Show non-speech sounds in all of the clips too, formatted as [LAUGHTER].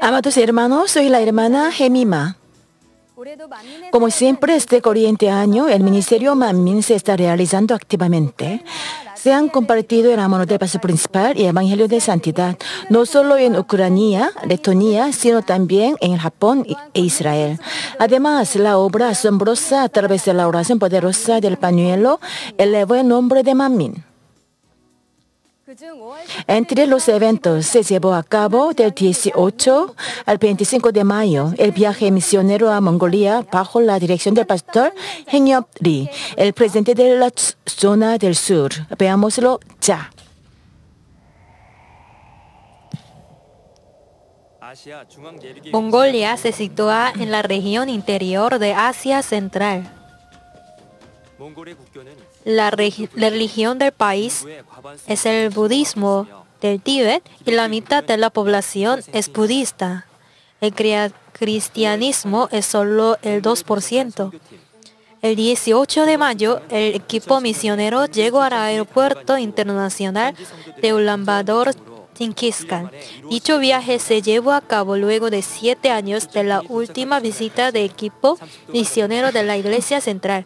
Amados hermanos, soy la hermana Gemima. Como siempre, este corriente año, el Ministerio Manmin se está realizando activamente. Se han compartido el amor del paso principal y el Evangelio de Santidad, no solo en Ucrania, Letonia, sino también en Japón e Israel. Además, la obra asombrosa a través de la oración poderosa del pañuelo elevó el nombre de Manmin. Entre los eventos se llevó a cabo del 18 al 25 de mayo el viaje misionero a Mongolia bajo la dirección del pastor Hengyop Lee, el presidente de la zona del sur. Veámoslo ya. Mongolia se sitúa en la región interior de Asia Central. La, religión del país es el budismo del Tíbet y la mitad de la población es budista. El cristianismo es solo el 2%. El 18 de mayo, el equipo misionero llegó al aeropuerto internacional de Ulaanbaatar Dicho viaje se llevó a cabo luego de siete años de la última visita de equipo misionero de la Iglesia Central.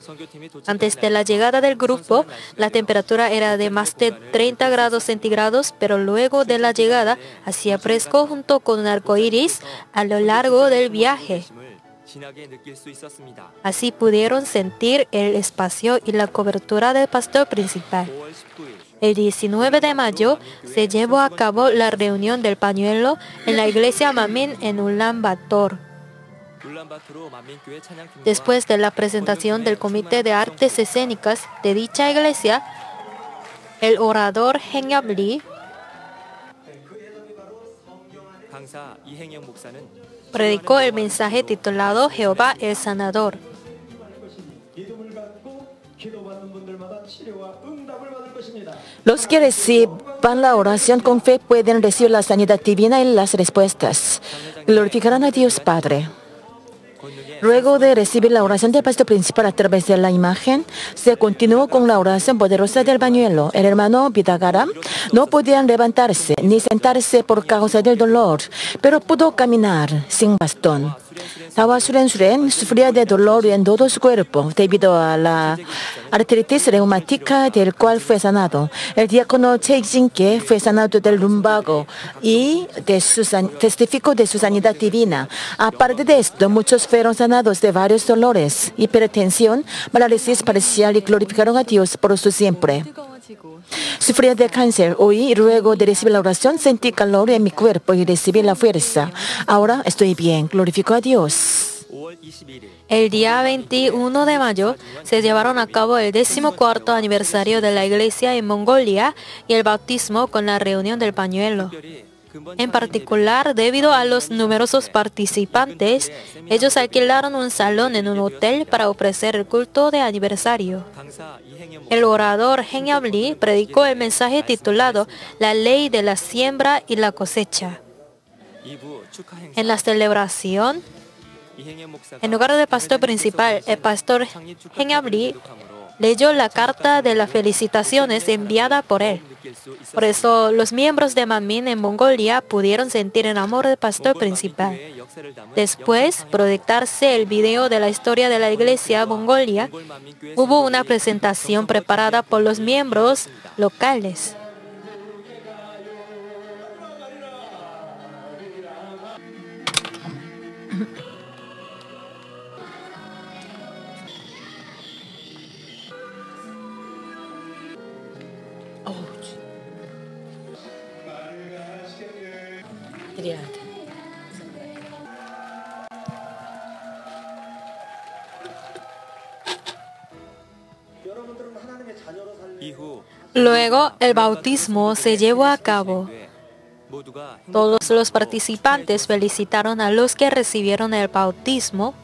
Antes de la llegada del grupo, la temperatura era de más de 30 grados centígrados, pero luego de la llegada hacía fresco junto con un arco iris a lo largo del viaje. Así pudieron sentir el espacio y la cobertura del pastor principal. El 19 de mayo se llevó a cabo la reunión del pañuelo en la iglesia Mamin en Ulaanbaatar. Después de la presentación del Comité de Artes Escénicas de dicha iglesia, el orador Hengyab predicó el mensaje titulado Jehová el Sanador. Los que reciban la oración con fe pueden recibir la sanidad divina y las respuestas. Glorificarán a Dios Padre. Luego de recibir la oración del pastor principal a través de la imagen, se continuó con la oración poderosa del bañuelo. El hermano Vidagara no podía levantarse ni sentarse por causa del dolor, pero pudo caminar sin bastón. Tawa Suren sufría de dolor en todo su cuerpo debido a la artritis reumática del cual fue sanado. El diácono Che Jinke fue sanado del lumbago y testificó de su sanidad divina. Aparte de esto, muchos fueron sanados de varios dolores, hipertensión, parálisis parcial y glorificaron a Dios por su siempre. Sufría de cáncer. Hoy, luego de recibir la oración, sentí calor en mi cuerpo y recibí la fuerza. Ahora estoy bien. Glorifico a Dios. El día 21 de mayo se llevaron a cabo el 14 aniversario de la iglesia en Mongolia y el bautismo con la reunión del pañuelo. En particular, debido a los numerosos participantes, ellos alquilaron un salón en un hotel para ofrecer el culto de aniversario. El orador Lee predicó el mensaje titulado La ley de la siembra y la cosecha. En la celebración, en lugar del pastor principal, el pastor Lee leyó la carta de las felicitaciones enviada por él. Por eso los miembros de Manmin en Mongolia pudieron sentir el amor del pastor principal. Después, proyectarse el video de la historia de la iglesia Mongolia, hubo una presentación preparada por los miembros locales. [LAUGHS] Luego el bautismo se llevó a cabo. Todos los participantes felicitaron a los que recibieron el bautismo.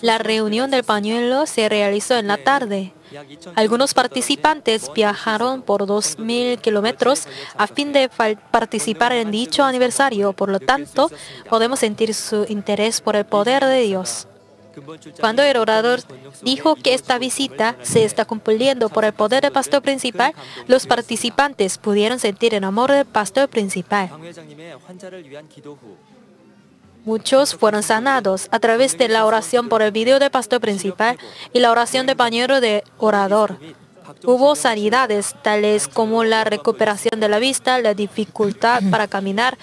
La reunión del pañuelo se realizó en la tarde. Algunos participantes viajaron por 2.000 kilómetros a fin de participar en dicho aniversario. Por lo tanto, podemos sentir su interés por el poder de Dios. Cuando el orador dijo que esta visita se está cumpliendo por el poder del pastor principal, los participantes pudieron sentir el amor del pastor principal. Muchos fueron sanados a través de la oración por el video del pastor principal y la oración de pañuelo de orador. Hubo sanidades tales como la recuperación de la vista, la dificultad para caminar,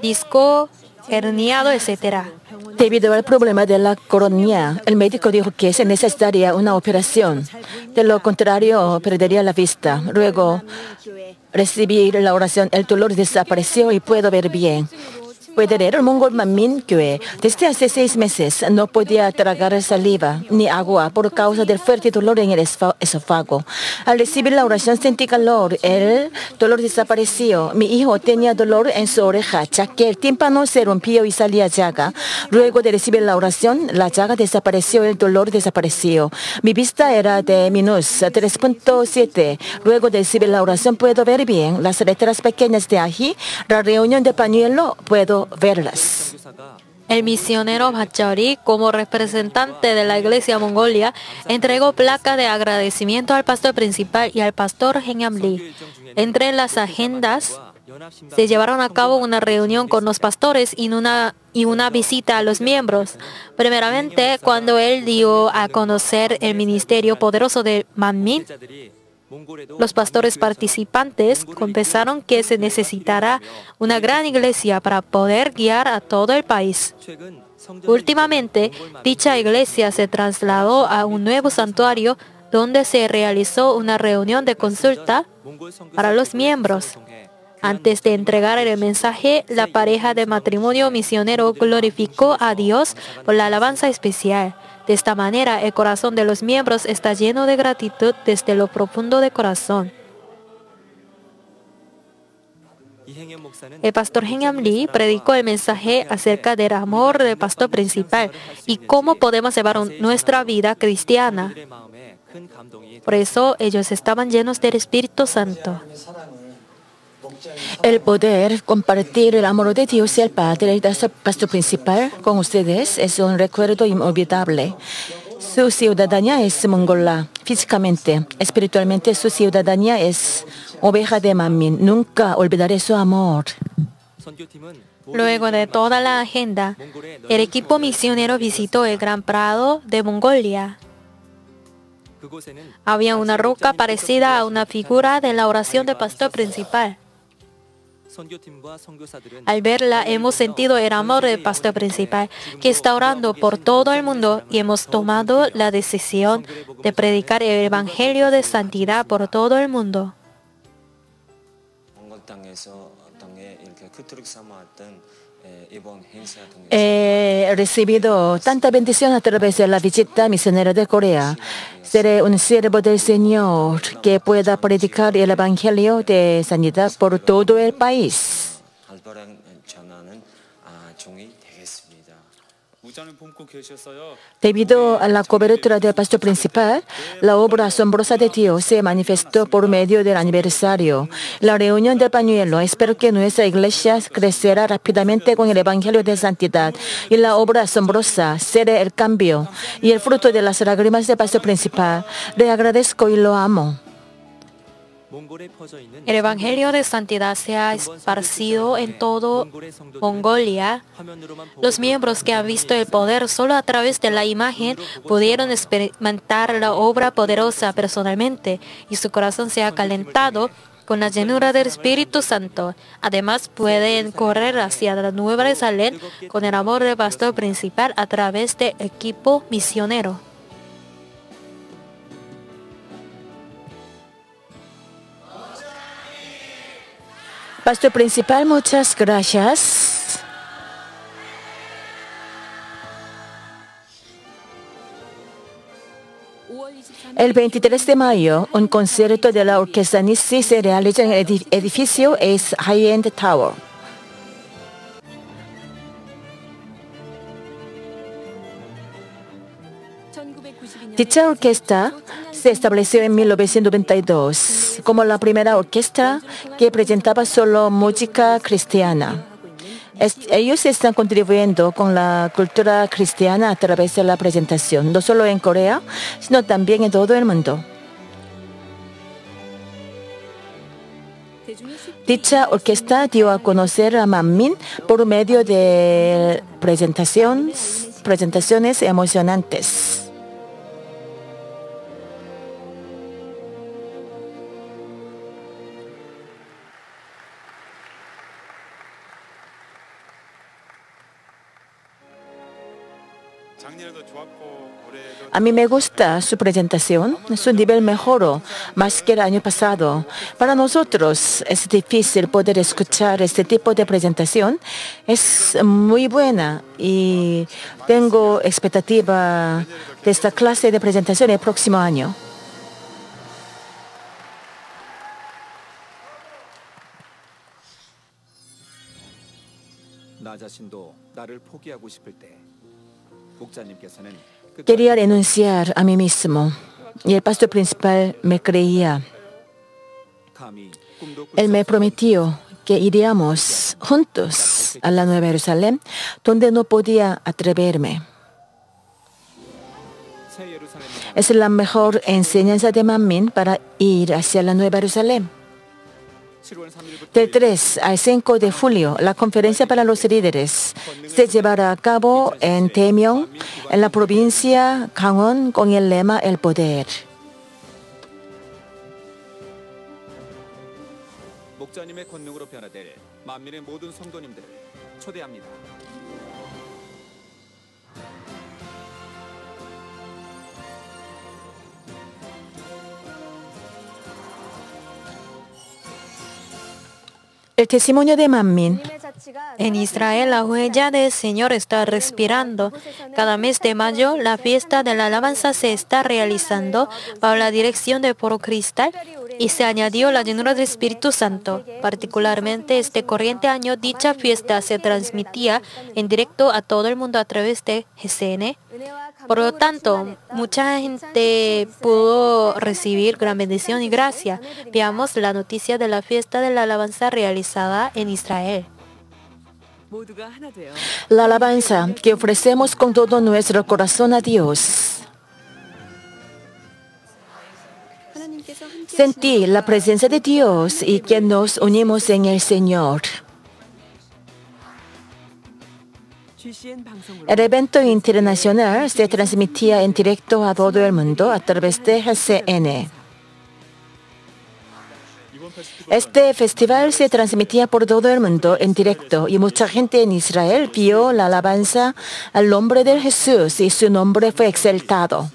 disco herniado, etc. Debido al problema de la coronilla, el médico dijo que se necesitaría una operación. De lo contrario, perdería la vista. Luego recibí la oración, el dolor desapareció y puedo ver bien. Puede mongol Manmin Desde hace seis meses no podía tragar saliva ni agua por causa del fuerte dolor en el esófago. Al recibir la oración sentí calor. El dolor desapareció. Mi hijo tenía dolor en su oreja, ya que el tímpano se rompió y salía llaga. Luego de recibir la oración, la llaga desapareció, el dolor desapareció. Mi vista era de minus 3.7. Luego de recibir la oración puedo ver bien las letras pequeñas de ají. La reunión de pañuelo puedo verlas. El misionero Bachari, como representante de la iglesia mongolia, entregó placa de agradecimiento al pastor principal y al pastor Henyam Lee. Entre las agendas se llevaron a cabo una reunión con los pastores y una, y una visita a los miembros. Primeramente, cuando él dio a conocer el ministerio poderoso de Manmin, los pastores participantes confesaron que se necesitará una gran iglesia para poder guiar a todo el país. Últimamente, dicha iglesia se trasladó a un nuevo santuario donde se realizó una reunión de consulta para los miembros. Antes de entregar el mensaje, la pareja de matrimonio misionero glorificó a Dios por la alabanza especial. De esta manera, el corazón de los miembros está lleno de gratitud desde lo profundo de corazón. El pastor Henyam Lee predicó el mensaje acerca del amor del pastor principal y cómo podemos llevar nuestra vida cristiana. Por eso ellos estaban llenos del Espíritu Santo. El poder compartir el amor de Dios y el Padre, el pastor principal, con ustedes es un recuerdo inolvidable. Su ciudadanía es mongola físicamente, espiritualmente su ciudadanía es oveja de Manmin. Nunca olvidaré su amor. Luego de toda la agenda, el equipo misionero visitó el Gran Prado de Mongolia. Había una roca parecida a una figura de la oración del pastor principal. Al verla hemos sentido el amor del pastor principal que está orando por todo el mundo y hemos tomado la decisión de predicar el Evangelio de santidad por todo el mundo. He recibido tanta bendición a través de la visita misionera de Corea. Seré un siervo del Señor que pueda predicar el Evangelio de sanidad por todo el país. Debido a la cobertura del pastor principal, la obra asombrosa de Dios se manifestó por medio del aniversario. La reunión del pañuelo. Espero que nuestra iglesia crecerá rápidamente con el Evangelio de Santidad y la obra asombrosa será el cambio y el fruto de las lágrimas del pastor principal. Le agradezco y lo amo. El Evangelio de Santidad se ha esparcido en todo Mongolia. Los miembros que han visto el poder solo a través de la imagen pudieron experimentar la obra poderosa personalmente y su corazón se ha calentado con la llenura del Espíritu Santo. Además, pueden correr hacia la Nueva Jerusalén con el amor del pastor principal a través del equipo misionero. Pastor principal, muchas gracias. El 23 de mayo, un concierto de la Orquesta Nissi se realiza en el edificio es High End Tower. Dicha orquesta se estableció en 1992 como la primera orquesta que presentaba solo música cristiana. Ellos están contribuyendo con la cultura cristiana a través de la presentación, no solo en Corea, sino también en todo el mundo. Dicha orquesta dio a conocer a Manmin por medio de presentaciones emocionantes. A mí me gusta su presentación, su nivel mejoró más que el año pasado. Para nosotros es difícil poder escuchar este tipo de presentación. Es muy buena y tengo expectativa de esta clase de presentación el próximo año. Quería renunciar a mí mismo y el pastor principal me creía. Él me prometió que iríamos juntos a la Nueva Jerusalén, donde no podía atreverme. Es la mejor enseñanza de Mammín para ir hacia la Nueva Jerusalén. 7월 3일부터 Del 3 al 5 de julio, la conferencia para los líderes se llevará a cabo en Taemyeong, en la provincia Gangwon, con el lema El Poder. 목자님의 권능으로 변화될 만민의 모든 성도님들을 초대합니다. El testimonio de Manmin En Israel la huella del Señor está respirando. Cada mes de mayo la fiesta de la alabanza se está realizando bajo la dirección de Poro Cristal y se añadió la llenura del Espíritu Santo. Particularmente este corriente año dicha fiesta se transmitía en directo a todo el mundo a través de GCN. Por lo tanto, mucha gente pudo recibir gran bendición y gracia. Veamos la noticia de la fiesta de la alabanza realizada en Israel. La alabanza que ofrecemos con todo nuestro corazón a Dios. Sentí la presencia de Dios y que nos unimos en el Señor. El evento internacional se transmitía en directo a todo el mundo a través de GCN. Este festival se transmitía por todo el mundo en directo y mucha gente en Israel vio la alabanza al nombre de Jesús y su nombre fue exaltado.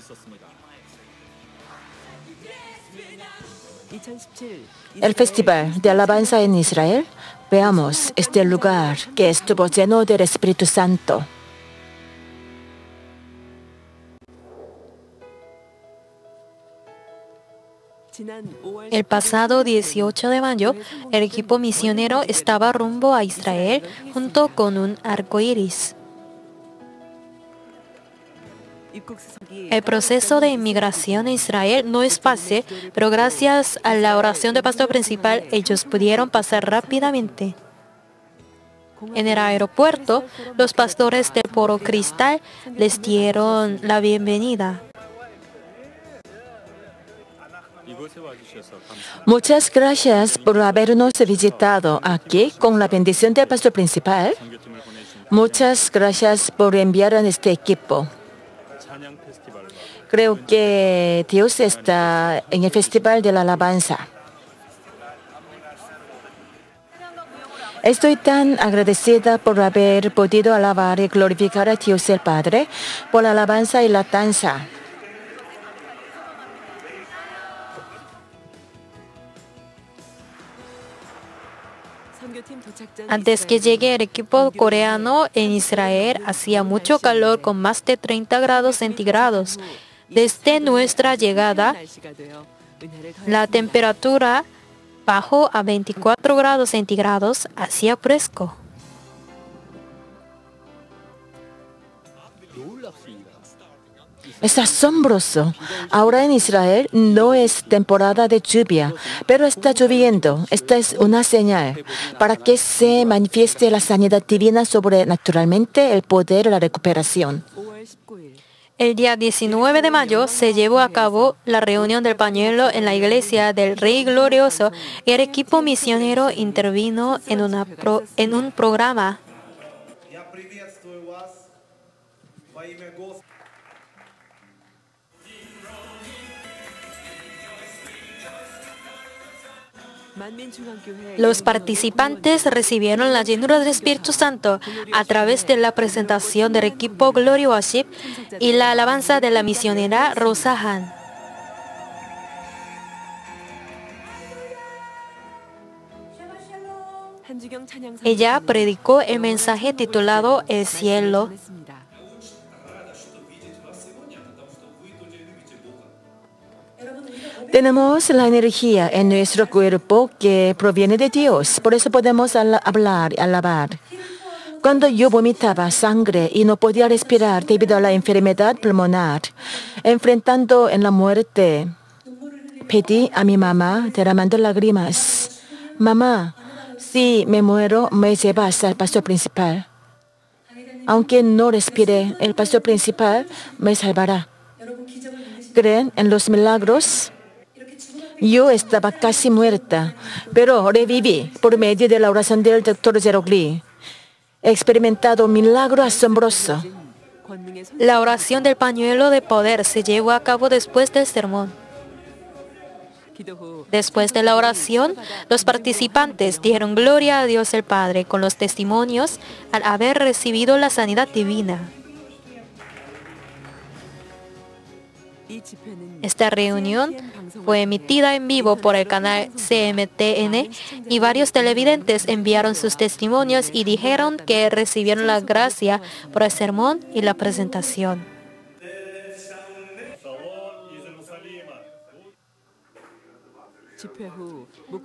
El festival de alabanza en Israel, veamos este lugar que estuvo lleno del Espíritu Santo. El pasado 18 de mayo, el equipo misionero estaba rumbo a Israel junto con un arco iris. El proceso de inmigración a Israel no es fácil, pero gracias a la oración del pastor principal, ellos pudieron pasar rápidamente. En el aeropuerto, los pastores de Poro Cristal les dieron la bienvenida. Muchas gracias por habernos visitado aquí con la bendición del pastor principal. Muchas gracias por enviar a este equipo. Creo que Dios está en el Festival de la Alabanza. Estoy tan agradecida por haber podido alabar y glorificar a Dios el Padre, por la alabanza y la danza. Antes que llegue el equipo coreano en Israel, hacía mucho calor con más de 30 grados centígrados. Desde nuestra llegada, la temperatura bajó a 24 grados centígrados, hacía fresco. Es asombroso. Ahora en Israel no es temporada de lluvia, pero está lloviendo. Esta es una señal para que se manifieste la sanidad divina sobrenaturalmente, el poder de la recuperación. El día 19 de mayo se llevó a cabo la reunión del pañuelo en la iglesia del Rey Glorioso y el equipo misionero intervino en, en un programa. Los participantes recibieron la llenura del Espíritu Santo a través de la presentación del equipo Glory Worship y la alabanza de la misionera Rosa Han. Ella predicó el mensaje titulado El cielo. Tenemos la energía en nuestro cuerpo que proviene de Dios, por eso podemos hablar, alabar. Cuando yo vomitaba sangre y no podía respirar debido a la enfermedad pulmonar, enfrentando en la muerte, pedí a mi mamá derramando lágrimas. Mamá, si me muero, me llevas al pastor principal. Aunque no respire, el pastor principal me salvará. ¿Creen en los milagros? Yo estaba casi muerta, pero reviví por medio de la oración del doctor Zerogli. He experimentado un milagro asombroso. La oración del pañuelo de poder se llevó a cabo después del sermón. Después de la oración, los participantes dieron gloria a Dios el Padre con los testimonios al haber recibido la sanidad divina. Esta reunión fue emitida en vivo por el canal CMTN y varios televidentes enviaron sus testimonios y dijeron que recibieron la gracia por el sermón y la presentación.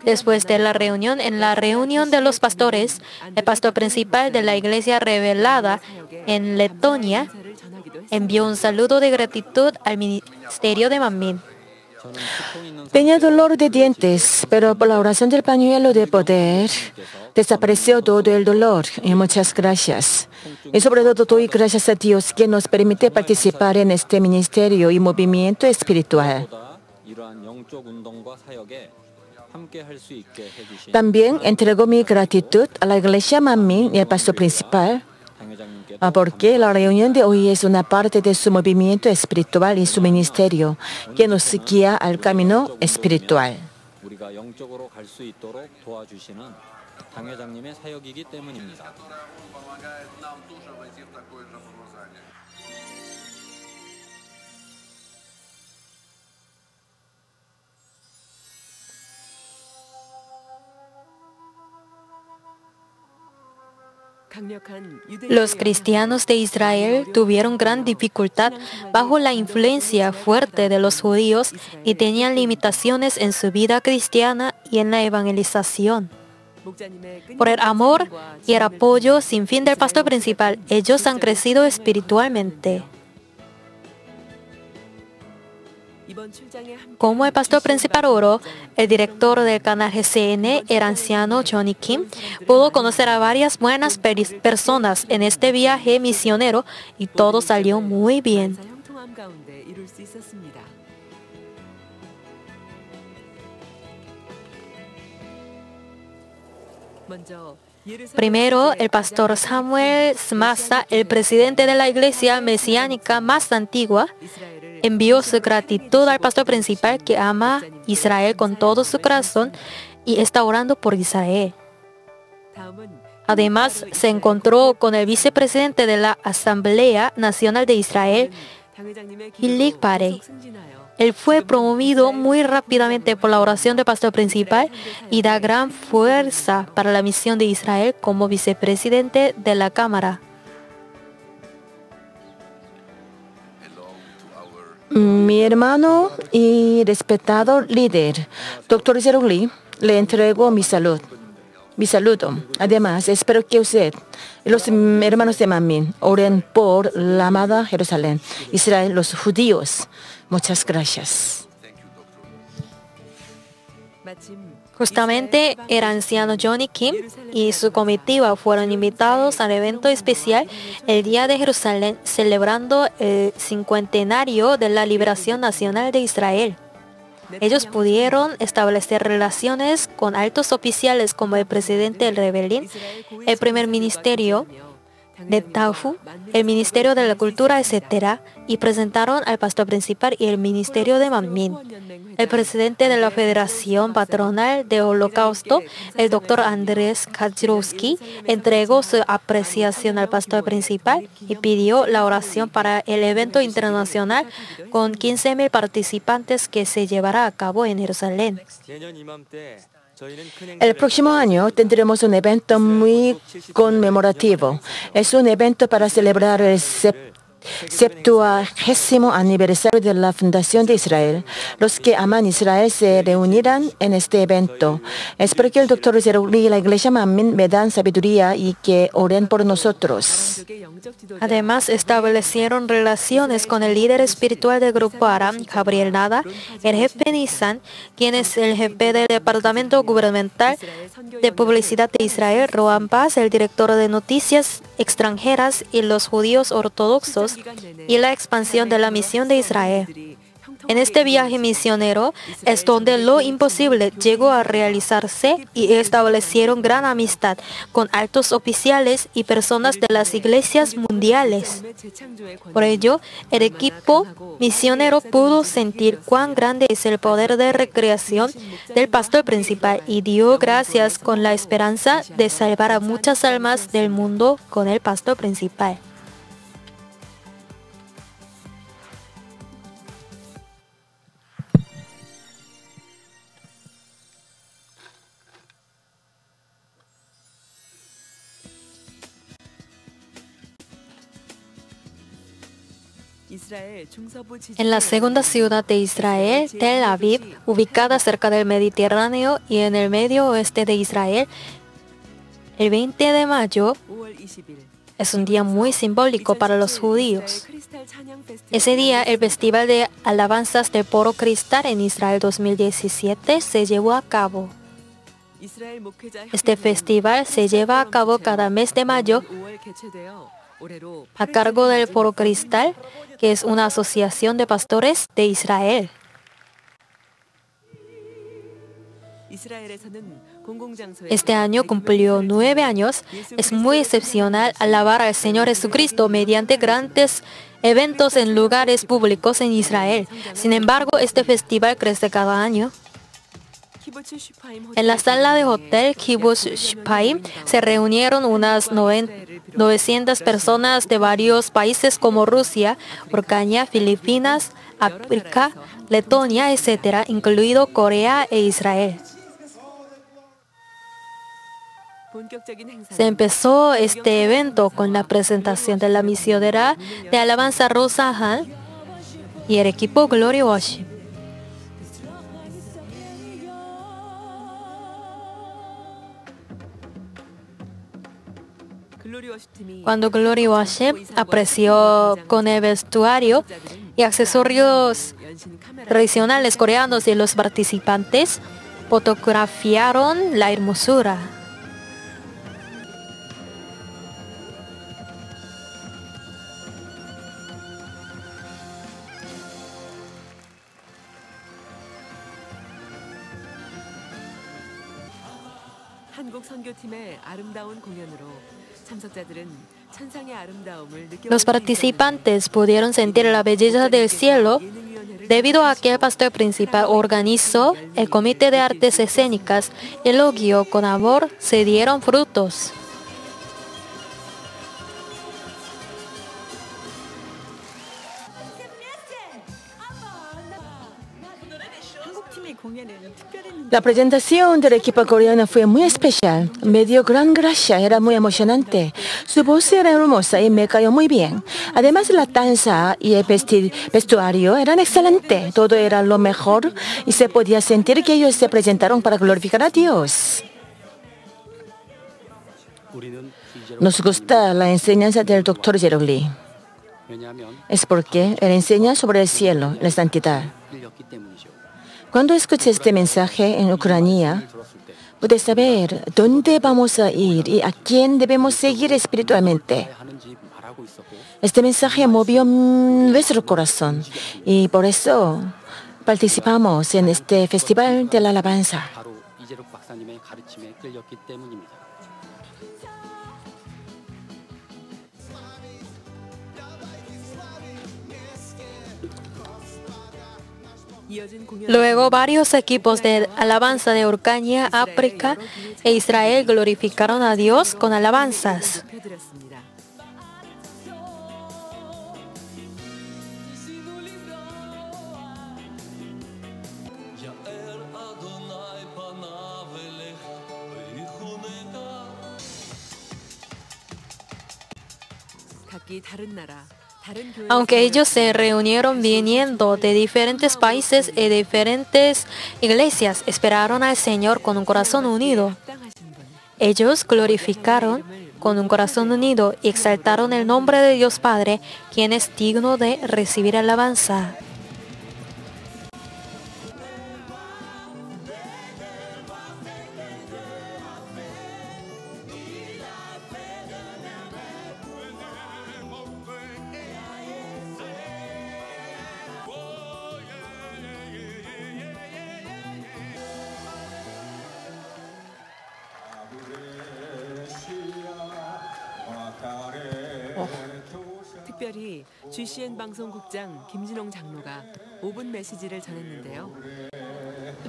Después de la reunión, en la reunión de los pastores, el pastor principal de la iglesia revelada en Letonia envió un saludo de gratitud al Ministerio de Mamín. Tenía dolor de dientes, pero por la oración del pañuelo de poder desapareció todo el dolor. Y muchas gracias. Y sobre todo doy gracias a Dios que nos permite participar en este ministerio y movimiento espiritual. También entregó mi gratitud a la iglesia Mami y al pastor principal porque la reunión de hoy es una parte de su movimiento espiritual y su ministerio que nos guía al camino espiritual. Los cristianos de Israel tuvieron gran dificultad bajo la influencia fuerte de los judíos y tenían limitaciones en su vida cristiana y en la evangelización. Por el amor y el apoyo sin fin del pastor principal, ellos han crecido espiritualmente. Como el pastor principal oro, el director del canal GCN, el anciano Johnny Kim, pudo conocer a varias buenas personas en este viaje misionero y todo salió muy bien. Primero, el pastor Samuel Smassa, el presidente de la iglesia mesiánica más antigua, envió su gratitud al pastor principal que ama Israel con todo su corazón y está orando por Israel. Además, se encontró con el vicepresidente de la Asamblea Nacional de Israel, Hilik Parey. Él fue promovido muy rápidamente por la oración del pastor principal y da gran fuerza para la misión de Israel como vicepresidente de la Cámara. Mi hermano y respetado líder, Dr. Zerogli, le entrego mi salud. mi saludo. Además, espero que usted y los hermanos de Mamín oren por la amada Jerusalén, Israel, los judíos. Muchas gracias. Justamente el anciano Johnny Kim y su comitiva fueron invitados al evento especial el Día de Jerusalén, celebrando el cincuentenario de la liberación nacional de Israel. Ellos pudieron establecer relaciones con altos oficiales como el presidente Rebelín, el primer ministerio, Netanyahu, el Ministerio de la Cultura, etc., y presentaron al pastor principal y el Ministerio de Manmin. El presidente de la Federación Patronal de Holocausto, el doctor Andrés Kachirowski, entregó su apreciación al pastor principal y pidió la oración para el evento internacional con 15.000 participantes que se llevará a cabo en Jerusalén. El próximo año tendremos un evento muy conmemorativo. Es un evento para celebrar el septuagésimo aniversario de la fundación de Israel. Los que aman Israel se reunirán en este evento. Espero que el doctor Zeruli y la iglesia Mamin me dan sabiduría y que oren por nosotros. Además, establecieron relaciones con el líder espiritual del grupo Aram, Gabriel Nada, el jefe Nissan, quien es el jefe del Departamento Gubernamental de Publicidad de Israel, Rohan Paz, el director de Noticias Extranjeras y los judíos ortodoxos, y la expansión de la misión de Israel. En este viaje misionero es donde lo imposible llegó a realizarse y establecieron gran amistad con altos oficiales y personas de las iglesias mundiales. Por ello, el equipo misionero pudo sentir cuán grande es el poder de recreación del pastor principal y dio gracias con la esperanza de salvar a muchas almas del mundo con el pastor principal. En la segunda ciudad de Israel, Tel Aviv, ubicada cerca del Mediterráneo y en el medio oeste de Israel, el 20 de mayo 5월 20일 es un día muy simbólico para los judíos. Ese día, el Festival de Alabanzas del Poro Cristal en Israel 2017 se llevó a cabo. Este festival se lleva a cabo cada mes de mayo a cargo del Foro Cristal, que es una asociación de pastores de Israel. Este año cumplió nueve años. Es muy excepcional alabar al Señor Jesucristo mediante grandes eventos en lugares públicos en Israel. Sin embargo, este festival crece cada año. En la sala de hotel Kibbutz Shpaim se reunieron unas noven- 900 personas de varios países como Rusia, Ucrania, Filipinas, África, Letonia, etc., incluido Corea e Israel. Se empezó este evento con la presentación de la misionera de alabanza Rosa Han y el equipo Glory Worship. Cuando Glory Worship apreció con el vestuario y accesorios tradicionales coreanos de los participantes, fotografiaron la hermosura. 한국 선교팀의 아름다운 공연으로 Los participantes pudieron sentir la belleza del cielo debido a que el pastor principal organizó el Comité de Artes Escénicas y lo con amor, se dieron frutos. La presentación del equipo coreano fue muy especial. Me dio gran gracia, era muy emocionante. Su voz era hermosa y me cayó muy bien. Además, la danza y el vestuario eran excelentes. Todo era lo mejor y se podía sentir que ellos se presentaron para glorificar a Dios. Nos gusta la enseñanza del doctor Jerogli. Es porque él enseña sobre el cielo, la santidad. Cuando escuché este mensaje en Ucrania, pude saber dónde vamos a ir y a quién debemos seguir espiritualmente. Este mensaje movió nuestro corazón y por eso participamos en este festival de la alabanza. Luego varios equipos de alabanza de Ucrania, África e Israel glorificaron a Dios con alabanzas. 펴드렸습니다. 각기 다른 나라, 다른 교회 Aunque ellos se reunieron viniendo de diferentes países y diferentes iglesias, esperaron al Señor con un corazón unido. Ellos glorificaron con un corazón unido y exaltaron el nombre de Dios Padre, quien es digno de recibir alabanza.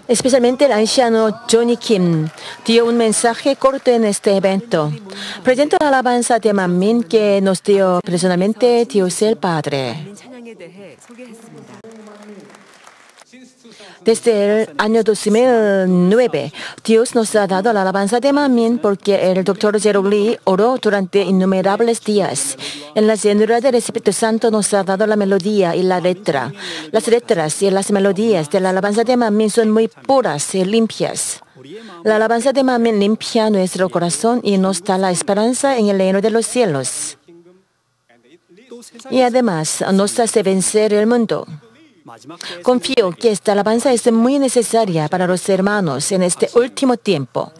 Especialmente el anciano Johnny Kim dio un mensaje corto en este evento. Presento la alabanza de Manmin que nos dio personalmente Dios el Padre. Desde el año 2009, Dios nos ha dado la alabanza de Manmin porque el doctor Jerogli oró durante innumerables días. En la llenura del Espíritu Santo nos ha dado la melodía y la letra. Las letras y las melodías de la alabanza de Manmin son muy puras y limpias. La alabanza de Manmin limpia nuestro corazón y nos da la esperanza en el reino de los cielos. Y además nos hace vencer el mundo. Confío que esta alabanza es muy necesaria para los hermanos en este último tiempo.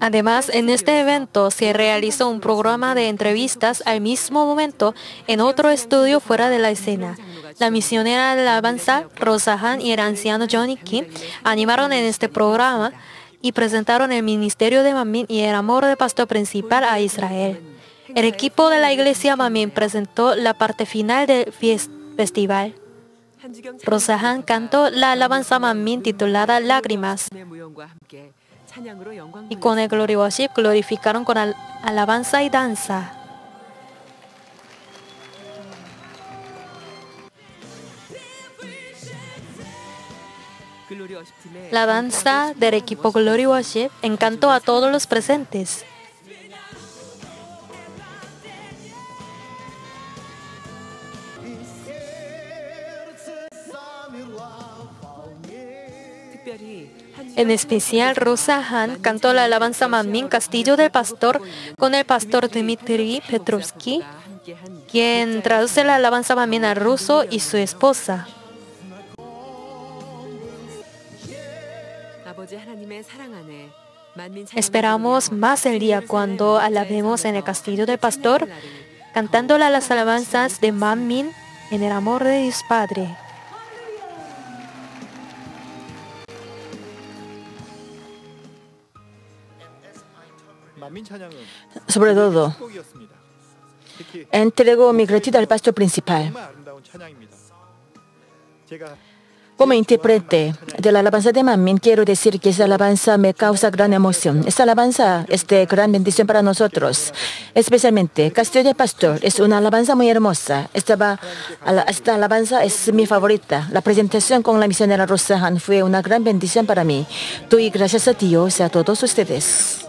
Además, en este evento se realizó un programa de entrevistas al mismo momento en otro estudio fuera de la escena. La misionera de alabanza Rosa Han y el anciano Johnny Kim animaron en este programa y presentaron el ministerio de Mamín y el amor de pastor principal a Israel. El equipo de la iglesia Mamin presentó la parte final del festival. Rosahan cantó la alabanza Mamin titulada Lágrimas. Y con el Glory Worship glorificaron con alabanza y danza. La danza del equipo Glory Worship encantó a todos los presentes. En especial, Rosa Han cantó la alabanza Mamín Castillo del Pastor con el pastor Dmitry Petrovsky, quien traduce la alabanza Mamín a ruso y su esposa. Esperamos más el día cuando alabemos en el castillo del pastor, cantando las alabanzas de Mammin en el amor de Dios Padre. Sobre todo, entrego mi gratitud al pastor principal. Como intérprete de la alabanza de Mamín, quiero decir que esa alabanza me causa gran emoción. Esta alabanza es de gran bendición para nosotros, especialmente Castillo Pastor. Es una alabanza muy hermosa. Esta, alabanza es mi favorita. La presentación con la misionera Rosahan fue una gran bendición para mí. Doy gracias a Dios y a todos ustedes.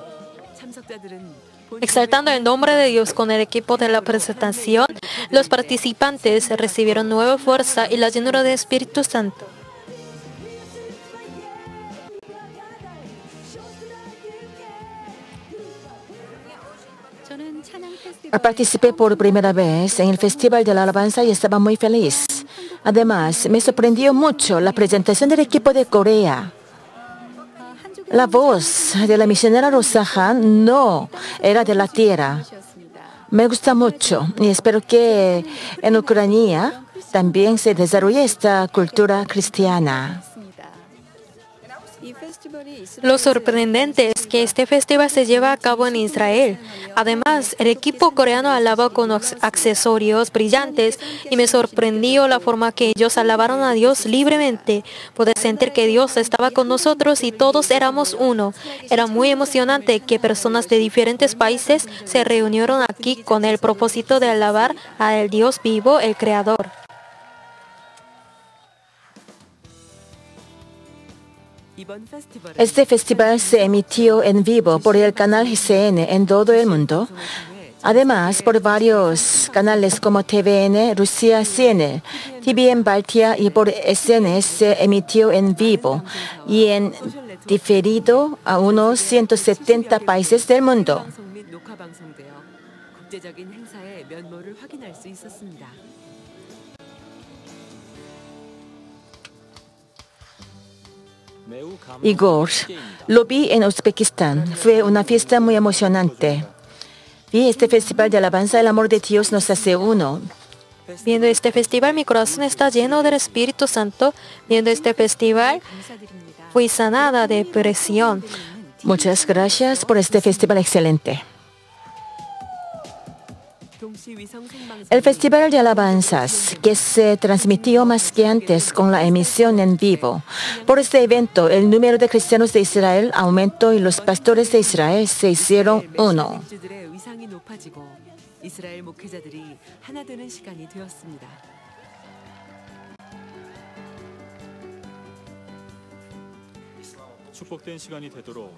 Exaltando el nombre de Dios con el equipo de la presentación, los participantes recibieron nueva fuerza y la llenura de Espíritu Santo. Participé por primera vez en el Festival de la Alabanza y estaba muy feliz. Además, me sorprendió mucho la presentación del equipo de Corea. La voz de la misionera Rosaja no era de la tierra. Me gusta mucho y espero que en Ucrania también se desarrolle esta cultura cristiana. Lo sorprendente es que este festival se lleva a cabo en Israel. Además, el equipo coreano alaba con ac- accesorios brillantes y me sorprendió la forma que ellos alabaron a Dios libremente. Pude sentir que Dios estaba con nosotros y todos éramos uno. Era muy emocionante que personas de diferentes países se reunieron aquí con el propósito de alabar al Dios vivo, el Creador. Este festival se emitió en vivo por el canal GCN en todo el mundo. Además, por varios canales como TVN, Rusia CN, TVN Baltia y por SNS se emitió en vivo y en diferido a unos 170 países del mundo. Igor, lo vi en Uzbekistán. Fue una fiesta muy emocionante. Vi este festival de alabanza, el amor de Dios nos hace uno. Viendo este festival, mi corazón está lleno del Espíritu Santo. Viendo este festival, fui sanada de presión. Muchas gracias por este festival excelente. El Festival de Alabanzas, que se transmitió más que antes con la emisión en vivo. Por este evento, el número de cristianos de Israel aumentó y los pastores de Israel se hicieron uno.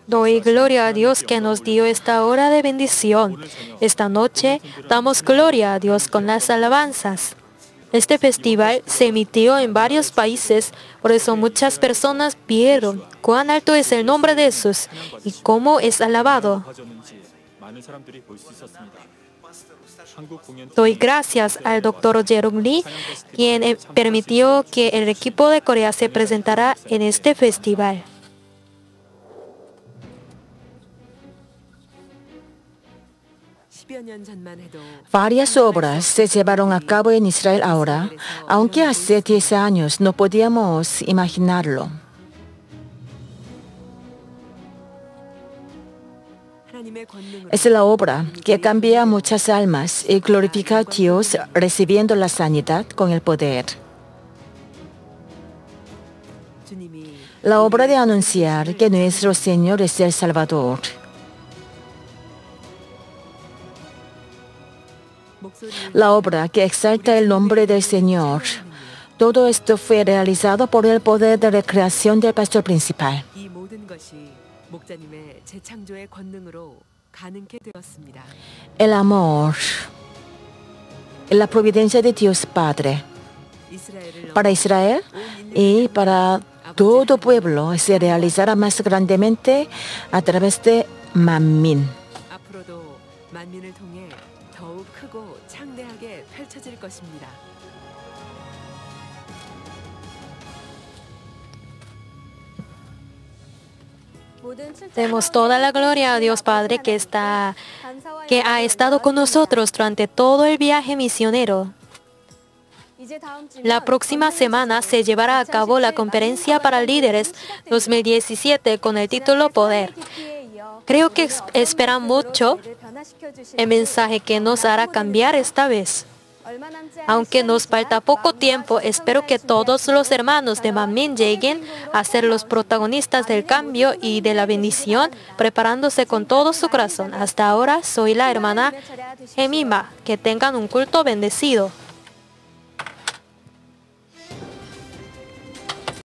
Doy gloria a Dios que nos dio esta hora de bendición. Esta noche damos gloria a Dios con las alabanzas. Este festival se emitió en varios países, por eso muchas personas vieron cuán alto es el nombre de Jesús y cómo es alabado. Doy gracias al doctor Jerome Lee, quien eh, permitió que el equipo de Corea se presentara en este festival. Varias obras se llevaron a cabo en Israel ahora, aunque hace 10 años no podíamos imaginarlo. Es la obra que cambia muchas almas y glorifica a Dios recibiendo la sanidad con el poder. La obra de anunciar que nuestro Señor es el Salvador. la obra que exalta el nombre del Señor. Todo esto fue realizado por el poder de recreación del pastor principal. El amor, la providencia de Dios Padre para Israel y para todo pueblo se realizará más grandemente a través de Mamin. 펼쳐질 것입니다. Demos toda la gloria a Dios Padre que está que ha estado con nosotros durante todo el viaje misionero. La próxima semana se llevará a cabo la conferencia para líderes 2017 con el título Poder. Creo que ex- esperan mucho el mensaje que nos hará cambiar esta vez. Aunque nos falta poco tiempo, espero que todos los hermanos de Mamin lleguen a ser los protagonistas del cambio y de la bendición, preparándose con todo su corazón. Hasta ahora soy la hermana Emima. Que tengan un culto bendecido.